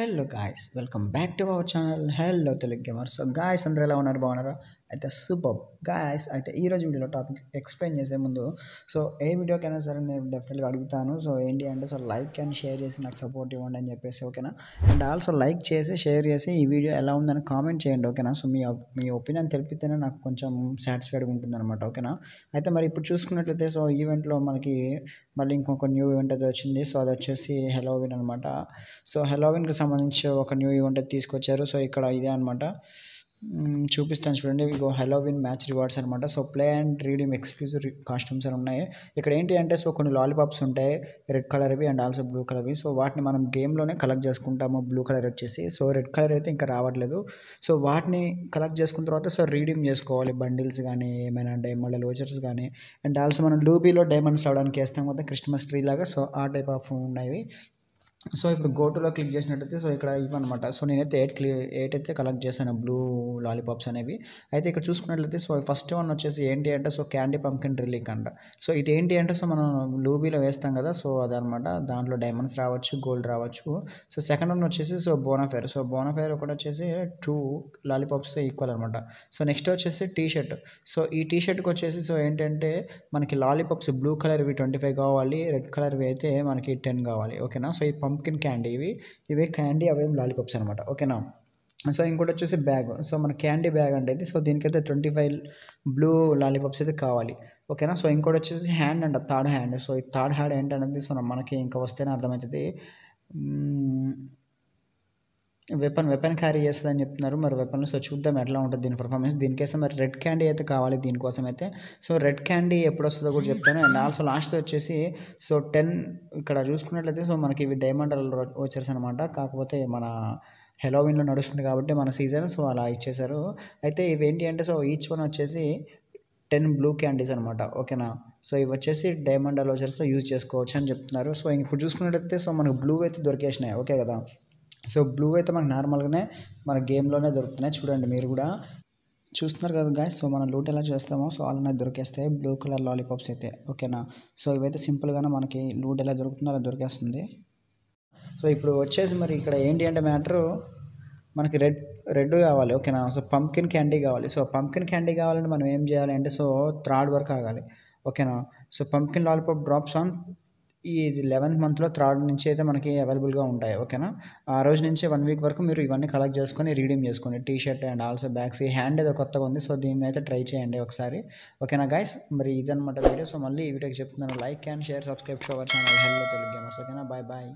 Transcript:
hello guys welcome back to our channel. Hello telegamers so guys andrella owner boner అయితే super guys అయితే ఈరోజు వీడియోలో topic explain చేసే ముందు సో ఏ వీడియోకైనా సరే నేను డెఫినెట్గా అడుగుతాను. సో ఏంటి అంటే సో లైక్ అండ్ షేర్ చేసి నాకు సపోర్ట్ ఇవ్వండి అని చెప్పేసి ఓకేనా అండ్ ఆల్సో లైక్ చేసి షేర్ చేసి ఈ వీడియో ఎలా ఉందని కామెంట్ చేయండి ఓకేనా సో మీ మీ ఒపీనియన్ తెలిపితేనే నాకు కొంచెం సాటిస్ఫైడ్గా ఉంటుంది అనమాట ఓకేనా అయితే మరి ఇప్పుడు చూసుకున్నట్లయితే సో ఈవెంట్లో మనకి మళ్ళీ ఇంకొక న్యూ ఈవెంట్ అయితే వచ్చింది. సో అది వచ్చేసి హెలోవిన్ అనమాట సో హెలోవిన్కి సంబంధించి ఒక న్యూ ఈవెంట్ అయితే తీసుకొచ్చారు. సో ఇక్కడ ఇదే అనమాట చూపిస్తాను చూడండి. ఇగో హెలోవిన్ మ్యాచ్ రివార్డ్స్ అనమాట so play and reading exclusive costumes అని ఉన్నాయి. ఇక్కడ ఏంటి అంటే సో కొన్ని లాలీపాప్స్ ఉంటాయి. రెడ్ కలర్వి అండ్ ఆల్సో బ్లూ కలర్వి సో వాటిని మనం గేమ్లోనే కలెక్ట్ చేసుకుంటాము. బ్లూ కలర్ వచ్చేసి. సో రెడ్ కలర్ అయితే ఇంకా రావట్లేదు. సో వాటిని కలెక్ట్ చేసుకున్న తర్వాత సో రీడింగ్ చేసుకోవాలి. బండిల్స్ కానీ ఏమైనా డైమండ్ లోచర్స్ కానీ అండ్ ఆల్సో మనం లూబీలో డైమండ్స్ అవడానికి వేస్తాం కదా క్రిస్మస్ ట్రీ లాగా. సో ఆ టైప్ ఆఫ్ ఉన్నాయి. సో ఇప్పుడు గోటులో క్లిక్ చేసినట్టయితే సో ఇక్కడ ఇవన్నమాట సో నేనైతే ఎయిట్ క్లి ఎయిట్ అయితే కలెక్ట్ చేశాను బ్లూ లాలీపాప్స్ అనేవి. అయితే ఇక్కడ చూసుకున్నట్లయితే సో ఫస్ట్ వన్ వచ్చేసి ఏంటి అంటే సో క్యాండీ పంకిన్ రిలీక్ అంట. సో ఇది ఏంటి అంటే సో మనం లూబీలో వేస్తాం కదా సో అదనమాట. దాంట్లో డైమండ్స్ రావచ్చు గోల్డ్ రావచ్చు. సో సెకండ్ వన్ వచ్చేసి సో బోనాఫైర్ సో బోనాఫైర్ ఒకటి వచ్చేసి టూ లాలీపాప్స్ ఈక్వల్ అనమాట. సో నెక్స్ట్ వచ్చేసి టీ షర్ట్ సో ఈ టీ షర్ట్కి వచ్చేసి సో ఏంటంటే మనకి లాలీపాప్స్ బ్లూ కలర్వి ట్వంటీ ఫైవ్ కావాలి రెడ్ కలర్వి అయితే మనకి టెన్ కావాలి. ఓకేనా? సో ఈ పంప్కిన్ క్యాండీ ఇవి. ఇవే క్యాండీ అవేం లాలీపాప్స్ అనమాట ఓకేనా సో ఇంకోటి వచ్చేసి బ్యాగ్ సో మన క్యాండీ బ్యాగ్ అంటే ఇది. సో దీనికైతే ట్వంటీ ఫైవ్ బ్లూ లాలీపాప్స్ అయితే కావాలి. ఓకేనా సో ఇంకోటి వచ్చేసి హ్యాండ్ అంట. థర్డ్ హ్యాండ్ సో ఈ థర్డ్ హ్యాండ్ ఏంటనేది? సో మనకి ఇంకా వస్తేనే అర్థమవుతుంది. Hmm. వెపన్ వెపన్ క్యారీ చేస్తుందని చెప్తున్నారు. మరి వెపన్లో సో చూద్దాం ఎట్లా ఉంటుంది దీని పర్ఫార్మెన్స్ దీనికోసం మరి రెడ్ క్యాండీ అయితే కావాలి దీనికోసం అయితే సో రెడ్ క్యాండీ ఎప్పుడు వస్తుందో కూడా చెప్తాను. అండ్ ఆల్సో లాస్ట్ వచ్చేసి సో టెన్ ఇక్కడ చూసుకున్నట్లయితే సో మనకి ఇవి డైమండ్ వచ్చేసి అనమాట కాకపోతే మన హెలోవిన్లో నడుస్తుంది కాబట్టి మన సీజన్ సో అలా ఇచ్చేసారు అయితే ఇవి ఏంటి అంటే సో ఈచ్ వన్ వచ్చేసి టెన్ బ్లూ క్యాండీస్ అనమాట ఓకేనా? సో ఇవి వచ్చేసి డైమండ్ అలోచర్స్లో యూజ్ చేసుకోవచ్చు అని చెప్తున్నారు. సో ఇప్పుడు చూసుకున్నట్లయితే సో మనకు బ్లూ అయితే దొరికేసినాయి. ఓకే కదా? సో బ్లూ అయితే మనకు నార్మల్గానే మన గేమ్లోనే దొరుకుతున్నాయి. చూడండి మీరు కూడా. చూస్తున్నారు కదా గాయస్ సో మనం లూట్ ఎలా చేస్తామో సో అలానే దొరికేస్తాయి. బ్లూ కలర్ లాలీపాప్స్ అయితే ఓకేనా సో ఇవైతే సింపుల్గానే మనకి లూట్ ఎలా దొరుకుతుందో అలా దొరికేస్తుంది. సో ఇప్పుడు వచ్చేసి మరి ఇక్కడ ఏంటి అంటే మ్యాటరు మనకి రెడ్ రెడ్ కావాలి ఓకేనా సో పంకిన్ క్యాండీ కావాలి. సో పంకిన్ క్యాండీ కావాలంటే మనం ఏం చేయాలి అంటే సో థర్డ్ వరకు ఆగాలి ఓకేనా so pumpkin lollipop drops on ఈ లెవెన్త్ మంత్లో థర్డ్ నుంచి అయితే మనకి అవైలబుల్గా ఉంటాయి ఓకేనా ఆ రోజు నుంచి వన్ వీక్ వరకు మీరు ఇవన్నీ కలెక్ట్ చేసుకొని రీడీమ్ చేసుకోండి. T shirt and also bags ఈ హ్యాండ్ ఏదో కొత్తగా ఉంది సో దీన్ని అయితే ట్రై చేయండి ఒకసారి. ఓకేనా గైస్ మరి ఇదనమాట వీడియో సో మళ్ళీ ఈ వీడియోకి చెప్తున్నాను. Like and share subscribe to our channel hello Telugu gamers ఓకేనా బాయ్ బాయ్